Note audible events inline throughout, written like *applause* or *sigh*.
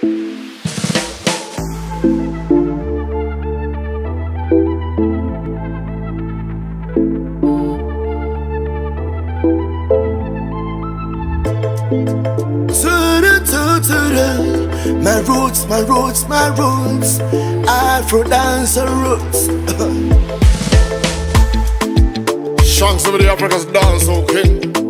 My roots, my roots, my roots, Afro dancer roots. *laughs* Shanks of the Africa's dance, okay?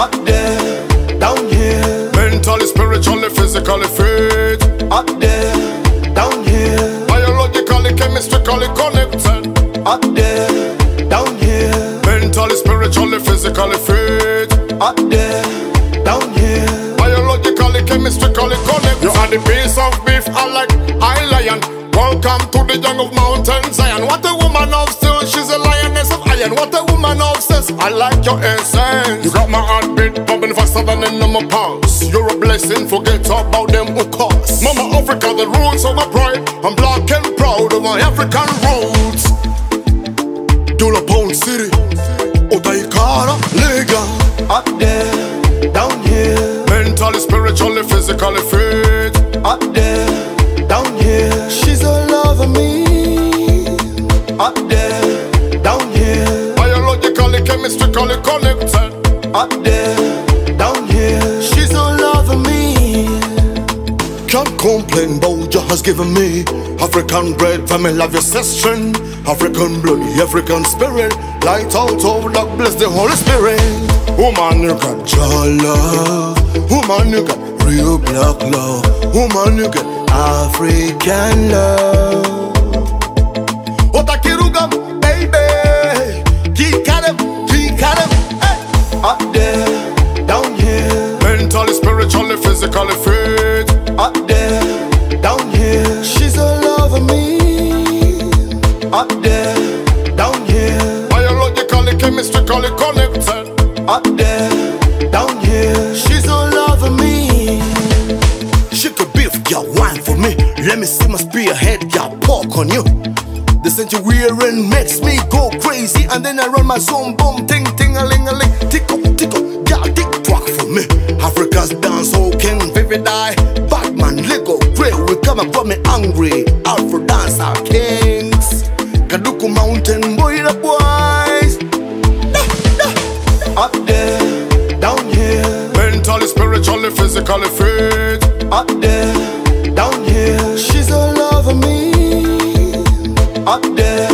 Up there, down here. Mentally, spiritually, physically fit. Up there, down here. Biologically, chemically connected. Up there, down here. Mentally, spiritually, physically fit. Up there, down here. Biologically, chemically connected. You are the piece of beef, I like I lion. Welcome to the young of Mountain Zion. What a woman of steel, she's a I like your essence. You got my heartbeat pumping faster than a number pulse. You're a blessing, forget about them who cause. Mama Africa, the roots of my pride. I'm black and proud of my African roots. Dula Pound City, Otaikara, Lega. Up there, down here. Mentally, spiritually, physically fit. Up there, Chemically connected. Up there, down here. She's all over me. Can't complain about has given me. African bread, family love your ancestry African blood, African spirit. Light out of dark, bless the Holy Spirit. Woman, you got Jah love. Woman, you got real black love. Woman, you got African love Up there, down here. She's all over me. Shake a beef, girl, wine for me. Let me see my spearhead, girl, pork on you. The scent you wearing makes me go crazy, and then I run my zone, boom, ting, ting, a ling, a ling, tick up, tick up, girl, tick tock for me. Africa's dance, oh, king, vivid eye, Batman, Lego, Grey, we come up from me angry. Afro dance, our Mentally, spiritually, physically fit. Up there, down here. She's all over me. Up there,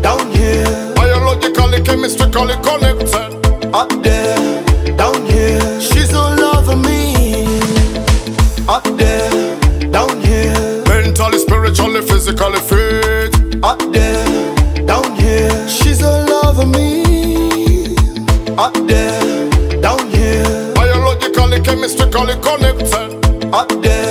down here. Biologically, chemically connected. Up there, down here. She's all over me. Up there, down here. Mentally, spiritually, physically fit. Up there, down here. She's all over me. Up there, Biologically, connected. Up there.